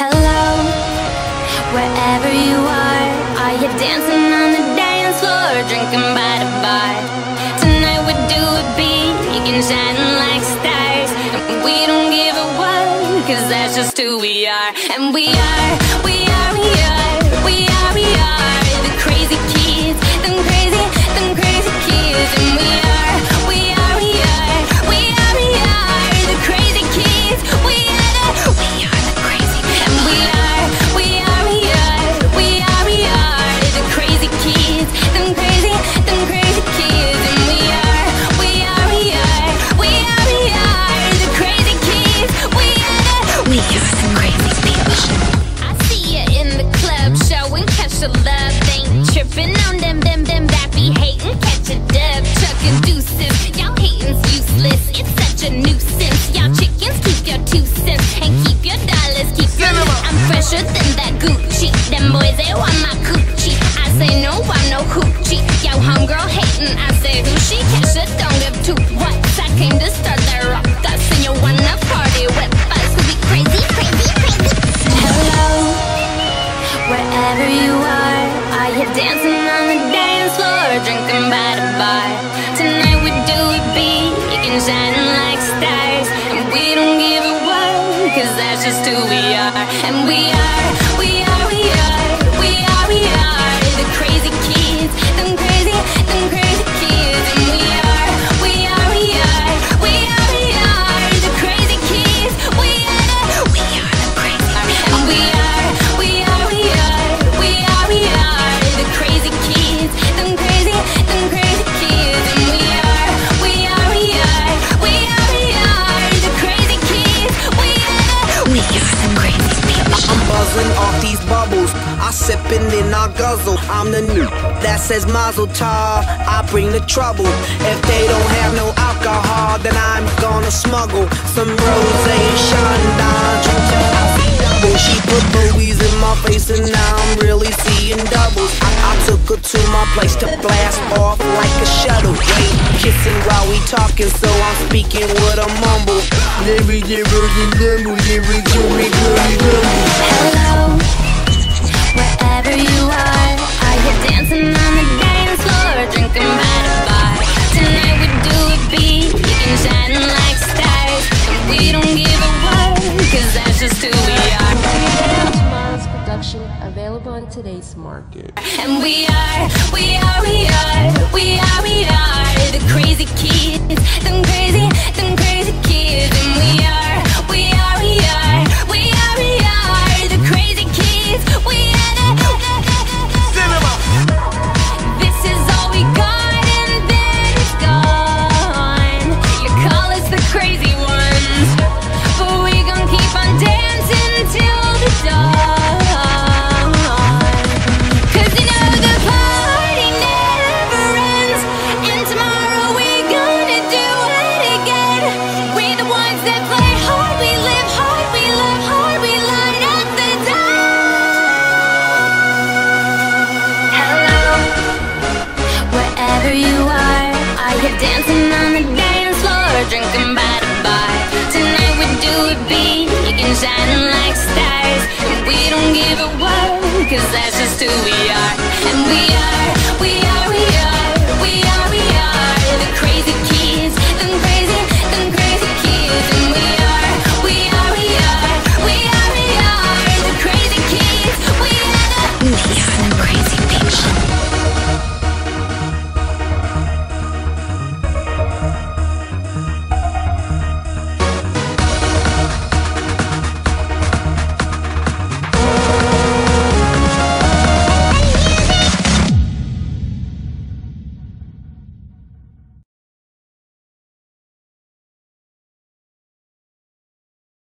Hello, wherever you are, are you dancing on the dance floor, drinking by the bar? Tonight we do it big and shining like stars, and we don't give a what, cause that's just who we are, and we are, we your dollars. Keep your I'm fresher than that Gucci. Them boys they want my coochie. I say no, I'm no hoochie. Yo, homegirl hating. I say who she catch a don't give two whats. I came to start that rock us and you wanna party with us. We be crazy, crazy, crazy. Hello. Wherever you are, are you dancing on the dance floor, drinking by the bar? Tonight we do it big and shining just who we are. And we are, And then I guzzle. I'm the new that says Mazel Tov. I bring the trouble. If they don't have no alcohol, then I'm gonna smuggle some rose and Chandon. She put boobies in my face and now I'm really seeing doubles. I, I took her to my place to blast off like a shuttle. Wait, kissing while we talking, so I'm speaking with a mumble. Lyric, lyric, lyric, lyric, lyric, lyric, lyric. Available in today's market. And we are, we are, we are, we are, we are the crazy kids, them crazy, them crazy kids. Dancing on the dance floor, drinking by the bar? Tonight we do it big can shine like stars, and we don't give a what, cause that's just who we are.